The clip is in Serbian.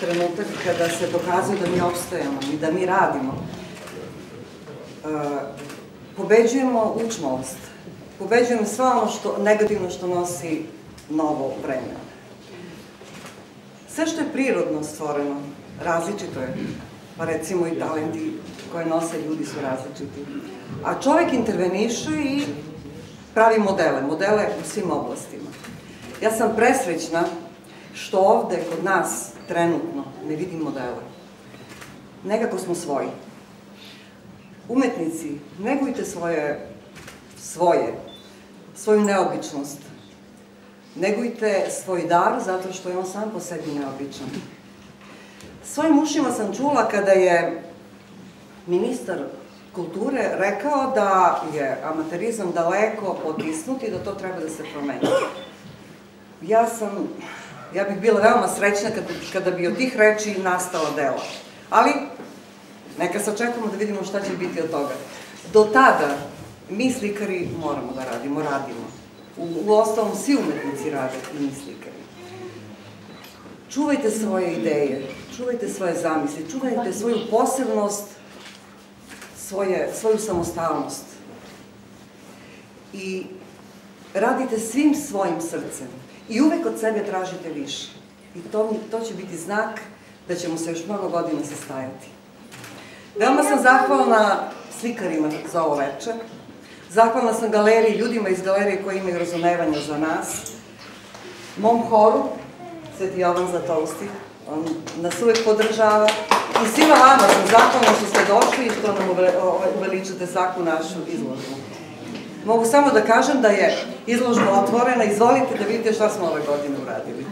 trenutak kada se dokazuje da mi obstajemo i da mi radimo. E, pobeđujemo učmalost, pobeđujemo sve ono što, negativno što nosi novo vreme. Sve što je prirodno stvoreno, različito je. Pa recimo i talenti koje nose ljudi su različiti. A čovek interveniše i pravi modele, modele u svim oblastima. Ja sam presrećna što ovde kod nas trenutno ne vidim modele. Nekako smo svoji. Umetnici, negujte svoje, svoje, svoju neobičnost. Negujte svoj dar zato što je on sam po sebi neobičan. Svojim ušima sam čula kada je ministar kulture rekao da je amaterizam daleko potisnut i da to treba da se promeni. Ja sam, ja bih bila veoma srećna kada, kada bi od tih reči nastala dela. Ali, neka sačekamo da vidimo šta će biti od toga. Do tada, mi slikari moramo da radimo, radimo. U, ostalom, svi umetnici rade i mi slikari. Čuvajte svoje ideje, čuvajte svoje zamisli, čuvajte svoju posebnost, svoje, svoju samostalnost. I radite svim svojim srcem. I uvek od sebe tražite više. I to, to će biti znak da ćemo se još mnogo godina sastajati. Veoma sam zahvalna slikarima za ovo veče. Zahvalna sam galeriji, ljudima iz galerije koji imaju razumevanja za nas. Mom horu, Sveti Jovan Zatoustih, on nas uvek podržava. I svima vama sam zahvalna što ste došli i što nam uveličate svaku našu izložbu. Mogu samo da kažem da je izložba otvorena, izvolite da vidite šta smo ove godine uradili.